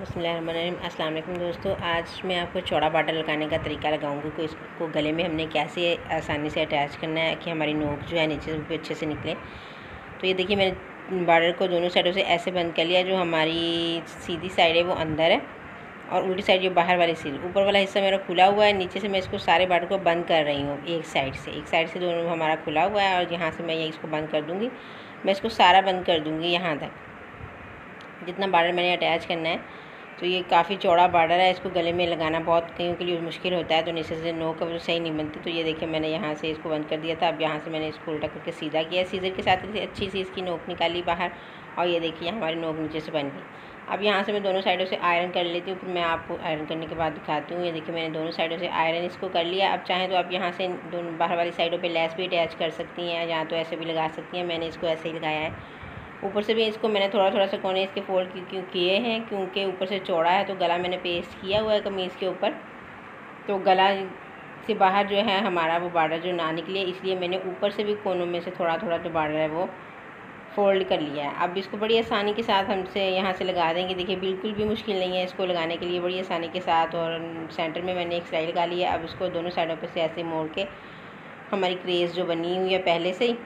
बसमीम अस्सलाम दोस्तों, आज मैं आपको चौड़ा बाटर लगाने का तरीका लगाऊँगी कि इसको गले में हमने कैसे आसानी से अटैच करना है कि हमारी नोक जो है नीचे से अच्छे से निकले। तो ये देखिए, मैंने बार्डर को दोनों साइडों से ऐसे बंद कर लिया जो हमारी सीधी साइड है, वो अंदर है और उल्टी साइड जो बाहर वाली सील ऊपर वाला हिस्सा मेरा खुला हुआ है, नीचे से मैं इसको सारे बार्डर को बंद कर रही हूँ, एक साइड से। एक साइड से दोनों हमारा खुला हुआ है और यहाँ से मैं ये इसको बंद कर दूँगी। मैं इसको सारा बंद कर दूँगी यहाँ तक। जितना बार्डर मैंने अटैच करना है तो ये काफ़ी चौड़ा बार्डर है, इसको गले में लगाना बहुत कईयों के लिए मुश्किल होता है तो नीचे से नो कवर सही नहीं बनती। तो ये देखिए, मैंने यहाँ से इसको बंद कर दिया था, अब यहाँ से मैंने इसको उल्टा करके सीधा किया सीजर के साथ अच्छी सी इसकी नोक निकाली बाहर, और ये देखिए हमारी नोक नीचे से बन गई। अब यहाँ से मैं दोनों साइडों से आयरन कर लेती हूँ, फिर मैं आपको आयरन करने के बाद दिखाती हूँ। ये देखिए, मैंने दोनों साइडों से आयरन इसको कर लिया। अब चाहें तो आप यहाँ से दोनों बाहर वाली साइडों पे लेस भी अटैच कर सकती हैं, या तो ऐसे भी लगा सकती हैं। मैंने इसको ऐसे ही लगाया है। ऊपर से भी इसको मैंने थोड़ा थोड़ा सा कोने इसके फोल्ड क्यों किए हैं, क्योंकि ऊपर से चौड़ा है तो गला मैंने पेस्ट किया हुआ है कमीज़ के ऊपर। तो गला से बाहर जो है हमारा वो बार्डर जो ना निकले, इसलिए मैंने ऊपर से भी कोनों में से थोड़ा थोड़ा जो बार्डर है वो फोल्ड कर लिया है। अब इसको बड़ी आसानी के साथ हमसे यहाँ से लगा देंगे। देखिए, बिल्कुल भी मुश्किल नहीं है इसको लगाने के लिए, बड़ी आसानी के साथ और सेंटर में मैंने एक सिलाई लगा ली है। अब इसको दोनों साइडों पर से ऐसे मोड़ के हमारी क्रेज़ जो बनी हुई है पहले से ही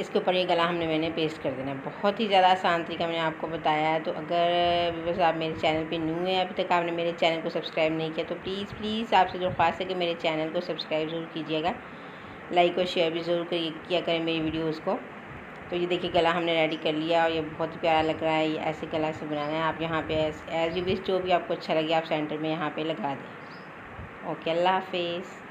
इसके ऊपर ये गला हमने, मैंने पेस्ट कर देना है। बहुत ही ज़्यादा आसान तरीका मैंने आपको बताया है। तो अगर बस आप मेरे चैनल पे न्यू हैं, अभी तक आपने मेरे चैनल को सब्सक्राइब नहीं किया तो प्लीज़ प्लीज़ आपसे जो खास है कि मेरे चैनल को सब्सक्राइब ज़रूर कीजिएगा। लाइक और शेयर भी ज़रूर किया करें मेरी वीडियोज़ को। तो ये देखिए गला हमने रेडी कर लिया और ये बहुत प्यारा लग रहा है, ये ऐसे गला से बनाना है। आप यहाँ पे एज यू विश जो भी आपको अच्छा लगे, आप सेंटर में यहाँ पे लगा दें। ओके अल्लाह हाफिज़।